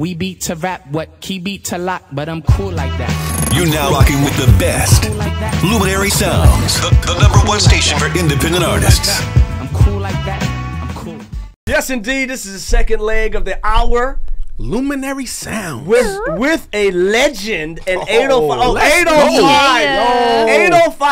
We beat to rap, what key beat to lock, but I'm cool like that. You're now rocking with the best. Luminary Sounds, the, the number one station for independent artists. I'm cool like that. I'm cool. Yes, indeed. This is the second leg of the hour Luminary Sound. with with a legend, an Oh, 805, let's 805, Yeah. Uh,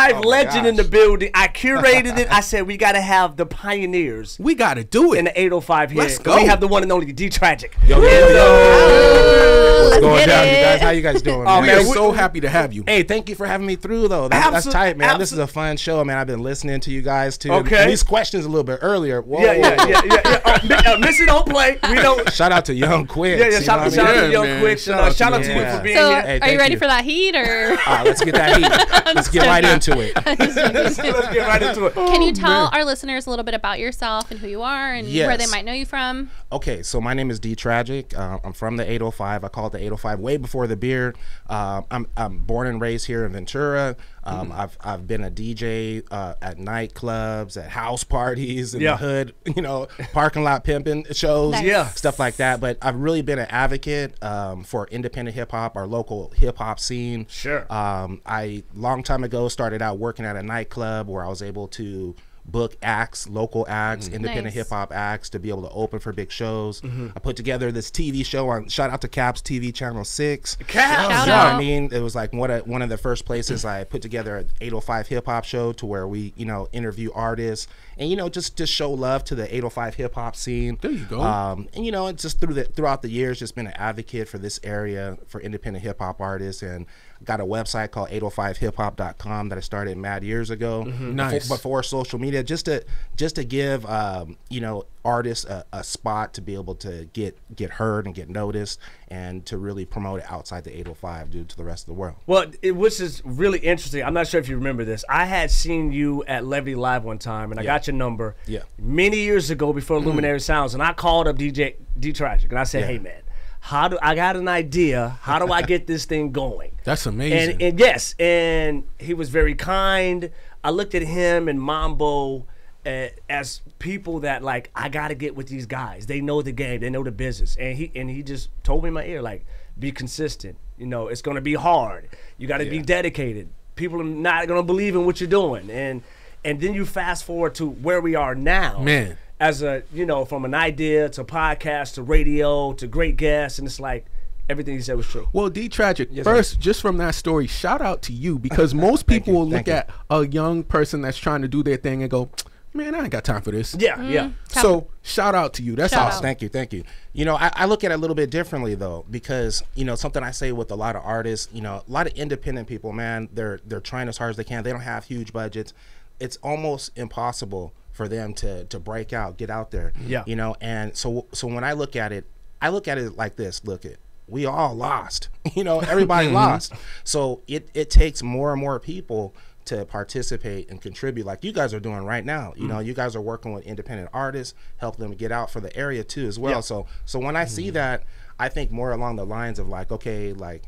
805 Oh, legend in the building. I curated it. I said we got to have the pioneers We got to do it in the 805 here. Let's go. We have the one and only D Tragic. Yo, yo, yo. What's going get down, you guys? How you guys doing? Oh, we man? are man, we- so happy to have you. Hey, thank you for having me through, though. That, that's tight, man. This is a fun show, man. I've been listening to you guys too. Okay. And these questions a little bit earlier. Whoa. Yeah, yeah, yeah, yeah. yeah. Uh, mi- uh, Missy don't play. We don't. Shout out to Young Quick. Yeah, yeah. Shout, out- shout out to Young man. Quick. Shout Uh, out to shout out you. to you for being So, here. Hey, are you ready you. for that heat or? Ah, let's get that heat. Let's get right into it. Let's get right into it. Can you tell our listeners a little bit about yourself and who you are and where they might know you from? Okay, so my name is D Tragic. Uh, I'm from the 805. I call it the 805 way before the beer. Um, I'm, I'm born and raised here in Ventura. Um, I've I've been a DJ uh, at nightclubs, at house parties in Yeah. the hood, you know, parking lot pimping shows, Nice. Yeah. stuff like that. But I've really been an advocate um, for independent hip hop, our local hip hop scene. Sure. Um, I long time ago started out working at a nightclub where I was able to book acts, local acts, independent Nice. hip hop acts to be able to open for big shows. I put together this TV show on shout out to Caps TV Channel Six. Caps. Shout You know what. I mean? It was like one of one of the first places I put together an 805 hip hop show to where we, you know, interview artists and you know just to show love to the 805 hip hop scene. There you go. Um, and you know, it's just through the throughout the years, just been an advocate for this area for independent hip hop artists, and got a website called 805hiphop.com that I started mad years ago. Nice. Before, before social media, just to just to give um, you know artists a, a spot to be able to get get heard and get noticed, and to really promote it outside the 805 due to the rest of the world. Well, it, which is really interesting. I'm not sure if you remember this. I had seen you at Levity Live one time, and I got your number. Yeah. Many years ago, before Luminary Sounds, and I called up DJ D Tragic, and I said, "Hey, man, how do I got an idea? How do I get this thing going?" That's amazing. And, and yes, and he was very kind. I looked at him and Mambo uh, as people that like I got to get with these guys. They know the game. They know the business. And he and he just told me in my ear like, be consistent. You know, it's gonna be hard. You got to be dedicated. People are not gonna believe in what you're doing. And and then you fast forward to where we are now. Man. As a you know, from an idea to podcast to radio to great guests, and it's like everything he said was true. Well, D Tragic, first, just from that story, shout out to you because most people will look thank you. at a young person that's trying to do their thing and go, man, I ain't got time for this. Yeah, mm-hmm. yeah. So, shout out to you. That's Shout awesome. out. Thank you, thank you. You know, I, I look at it a little bit differently though, because you know something I say with a lot of artists, you know, a lot of independent people, man, they're they're trying as hard as they can. They don't have huge budgets. It's almost impossible for them to to break out, get out there. Yeah. You know, and so so when I look at it, I look at it like this. Look it. We all lost. You know, everybody mm-hmm. lost. So it, it takes more and more people to participate and contribute like you guys are doing right now. You mm. know, you guys are working with independent artists, help them get out for the area too as well. So so when I see mm-hmm. that, I think more along the lines of like, okay, like,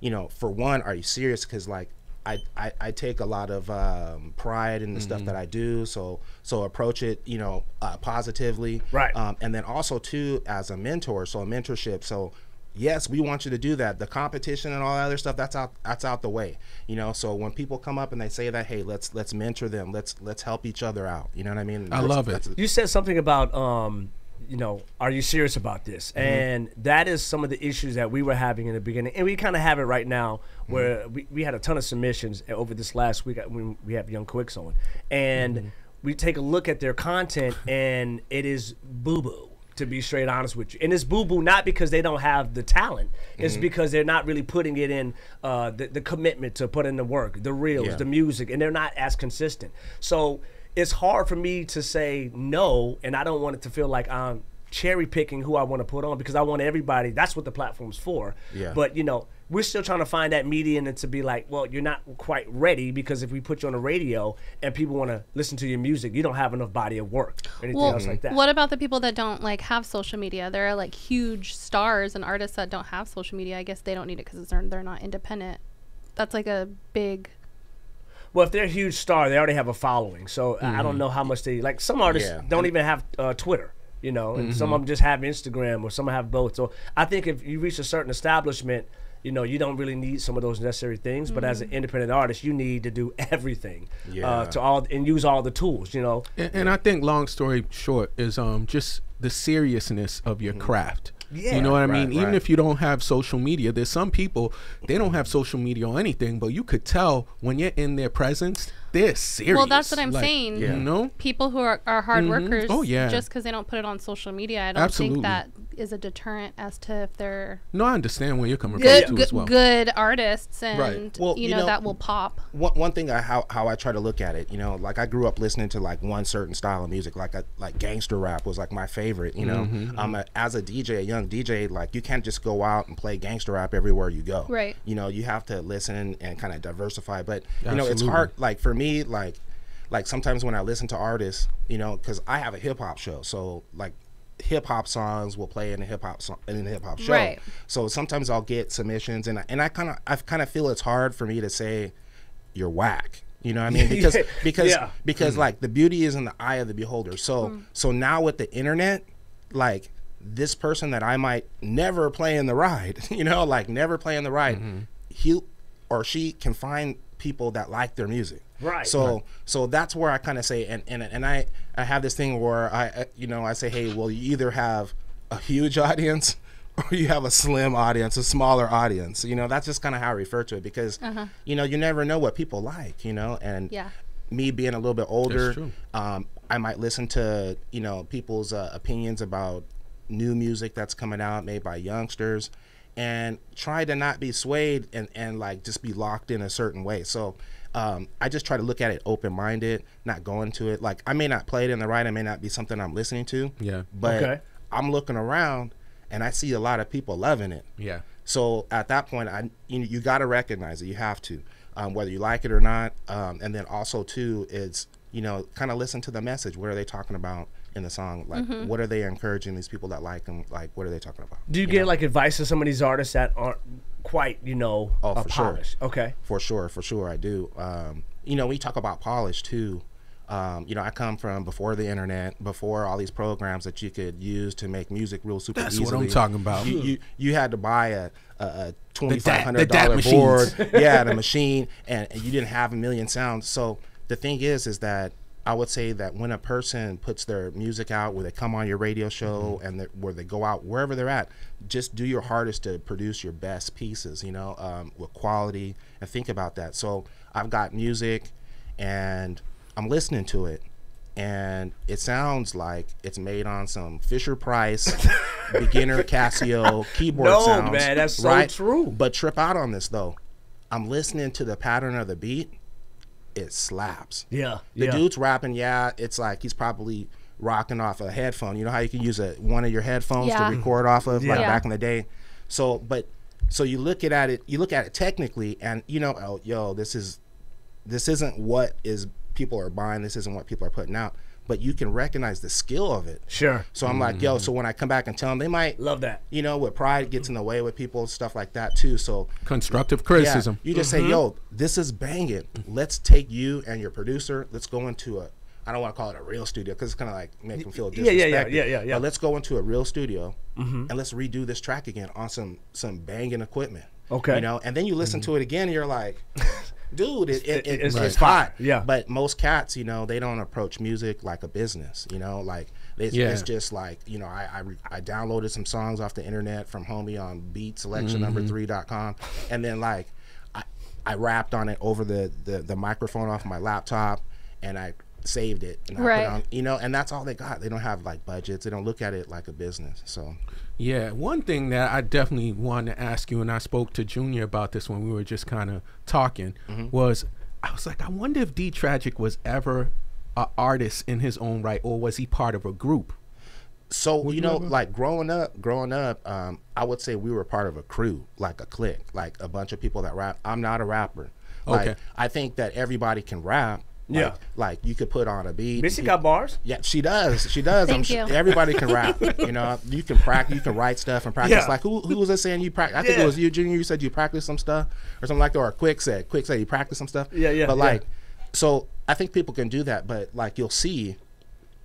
you know, for one, are you serious? Because like I, I, I take a lot of um, pride in the stuff that I do, so so approach it, you know, uh, positively, Right. Um, and then also too as a mentor, so a mentorship. So yes, we want you to do that. The competition and all that other stuff that's out that's out the way, you know. So when people come up and they say that, hey, let's let's mentor them, let's let's help each other out. You know what I mean? I love it. That's- You said something about, um, you know, are you serious about this? Mm-hmm. And that is some of the issues that we were having in the beginning, and we kind of have it right now, Mm-hmm. where we, we had a ton of submissions over this last week when we have Young Quicks on, and Mm-hmm. we take a look at their content, and it is boo boo. To be straight honest with you, and it's boo boo not because they don't have the talent, Mm-hmm. it's because they're not really putting it in uh, the, the commitment to put in the work, the reels, Yeah. the music, and they're not as consistent. So it's hard for me to say no, and I don't want it to feel like I'm cherry picking who I want to put on because I want everybody. That's what the platform's for. Yeah. But you know, we're still trying to find that median and to be like, well, you're not quite ready because if we put you on the radio and people want to listen to your music, you don't have enough body of work or anything Well, else like that. what about the people that don't like have social media? There are like huge stars and artists that don't have social media. I guess they don't need it because they're they're not independent. That's like a big. Well, if they're a huge star, they already have a following. So I- I Mm-hmm. don't know how much they like. Some artists Yeah. don't even have uh, Twitter. You know, and some of them just have Instagram or some have both. So I think if you reach a certain establishment, you know, you don't really need some of those necessary things. But as an independent artist, you need to do everything Yeah. uh, to all and use all the tools. You know, And, and I think, long story short, is um just the seriousness of your craft. Yeah. you know what I mean. Right, Even right. if you don't have social media, there's some people they don't have social media or anything, but you could tell when you're in their presence, they're serious. Well, that's what I'm Like, saying. You know, People who are, are hard workers, Oh, yeah. just because they don't put it on social media, I don't Absolutely. think that is a deterrent as to if they're no, I understand where you're coming good, from too good, as well. good artists and Well, you, you know, know- that will pop. one, one thing I how, how I try to look at it, you know, like I grew up listening to like one certain style of music, like I, like gangster rap was like my favorite, you know. Um, a, as a DJ, a young DJ, like you can't just go out and play gangster rap everywhere you go. Right. You know, you have to listen and kind of diversify. But you know, it's hard. Like for me, like like sometimes when I listen to artists, you know, because I have a hip hop show, so like hip hop songs will play in a hip hop song in a hip hop show. Right. So sometimes I'll get submissions, and I, and I kind of I kind of feel it's hard for me to say you're whack. You know what I mean? Because because Yeah. because mm. like the beauty is in the eye of the beholder. So mm. so now with the internet, like this person that I might never play in the ride, you know, like never play in the ride, mm-hmm. he or she can find people that like their music. Right. So so that's where I kind of say and, and and I I have this thing where I uh, you know I say hey well you either have a huge audience or you have a slim audience, a smaller audience. You know, that's just kind of how I refer to it because you know, you never know what people like, you know, and Yeah. me being a little bit older, um, I might listen to you know people's uh, opinions about new music that's coming out made by youngsters, and try to not be swayed and and like just be locked in a certain way. So. Um, I just try to look at it open minded, not going to it. Like I may not play it in the right, it may not be something I'm listening to. Yeah. But Okay. I'm looking around and I see a lot of people loving it. Yeah. So at that point, I you, you got to recognize it. You have to, um, whether you like it or not. Um, and then also too is you know kind of listen to the message. What are they talking about in the song? Like Mm-hmm. what are they encouraging these people that like them? Like what are they talking about? do you, get like advice to some of these artists that aren't quite, you know, Oh, for sure. Okay. For sure, for sure, I do. Um, you know, we talk about polish too. Um, you know, I come from before the internet, before all these programs that you could use to make music real super That's easily. what I'm talking about. You you, you had to buy a, a, a twenty DAT five hundred dollar machines. board, yeah, the machine, and, and you didn't have a million sounds. So the thing is, is that I would say that when a person puts their music out, where they come on your radio show Mm-hmm. and where they go out wherever they're at, just do your hardest to produce your best pieces, you know, um, with quality, and think about that. So I've got music, and I'm listening to it, and it sounds like it's made on some Fisher Price beginner Casio keyboard No, sounds. man, that's so true. But trip out on this though. I'm listening to the pattern of the beat. It slaps. Yeah. The yeah. dude's rapping, yeah, it's like he's probably rocking off a headphone. You know how you can use a one of your headphones Yeah. to record off of, like Yeah. back in the day. So, but so you look at it, you look at it technically, and you know, oh, yo, this is this isn't what is people are buying. This isn't what people are putting out. But you can recognize the skill of it. Sure. So I'm like, yo. So when I come back and tell them, they might Love that. You know, with pride gets in the way with people, stuff like that too. So Constructive criticism. yeah, you just say, mm-hmm. "Yo, this is banging. Let's take you and your producer. Let's go into a. I don't want to call it a real studio because it's kind of like make them feel Yeah, disrespected. yeah, yeah, yeah, yeah, yeah. But let's go into a real studio mm-hmm. and let's redo this track again on some some banging equipment. Okay. you know, and then you listen mm-hmm. to it again, and you're like, dude, it, it, it- It's- it's, it's hot. Yeah. But most cats, you know, they don't approach music like a business. You know, like it's, Yeah. it's just like you know, I, I I downloaded some songs off the internet from homie on Beat Selection number Mm-hmm. three dot com, and then like I I rapped on it over the the, the microphone off my laptop, and I saved it. And I put Right. it on, you know, and that's all they got. They don't have like budgets. They don't look at it like a business. So Yeah, one thing that I definitely wanted to ask you, and I spoke to Junior about this when we were just kind of talking, Mm-hmm. was I was like, I wonder if D Tragic was ever an artist in his own right, or was he part of a group? So you know, like growing up, growing up, um, I would say we were part of a crew, like a clique, like a bunch of people that rap. I'm not a rapper. Like Okay. I think that everybody can rap. Like, Yeah. Like you could put on a beat. Missy you- got bars. Yeah, she does. She does. Thank su- you. everybody can rap. You know, you can practice. You can write stuff and practice. Yeah. Like who who was it saying you practice? I think Yeah. it was you, Junior. You said you practice some stuff or something like that. Or Quick said, Quick said you practice some stuff. Yeah, yeah, But yeah. like, so I think people can do that. But like, you'll see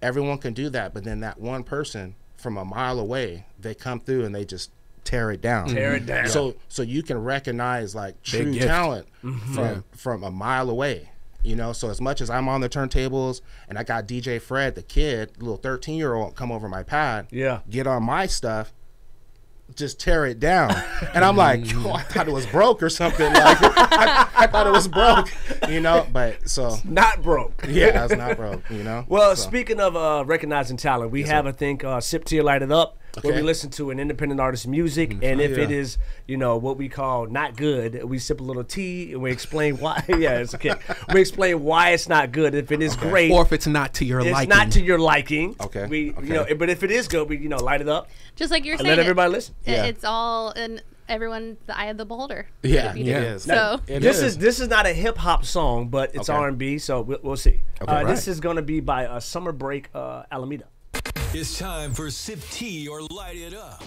everyone can do that, but then that one person from a mile away, they come through and they just tear it down. Tear it down. So so you can recognize like true gift. talent Mm-hmm. from from a mile away. You know, so as much as I'm on the turntables and I got DJ Fred, the kid, little 13 year old, come over my pad, Yeah. get on my stuff, just tear it down. And I'm like, yo, I thought it was broke or something. Like, I, I thought it was broke, you know. But so Not broke. yeah, it's not broke, you know. Well, So, speaking of uh, recognizing talent, we have a thing uh, "Sip Tea or Light It Up," where we listen to an independent artist's music, and if it Yeah. is, you know, what we call not good, we sip a little tea and we explain why. yeah, it's okay. We explain why it's not good. If it is great, Or if it's not to your it's liking. not to your liking. Okay, We, okay. you know, but if it is good, we, you know, light it up. Just like you're saying, let it- everybody listen. it- Yeah. it's all in everyone the eye of the beholder. yeah, You it do. So It this is. this is not a hip hop song, but it's Okay. R and B, so we'll, we'll see. Okay. uh, This is gonna be by uh, Summer Break uh, Alameda. It's time for Sip Tea or Light It Up.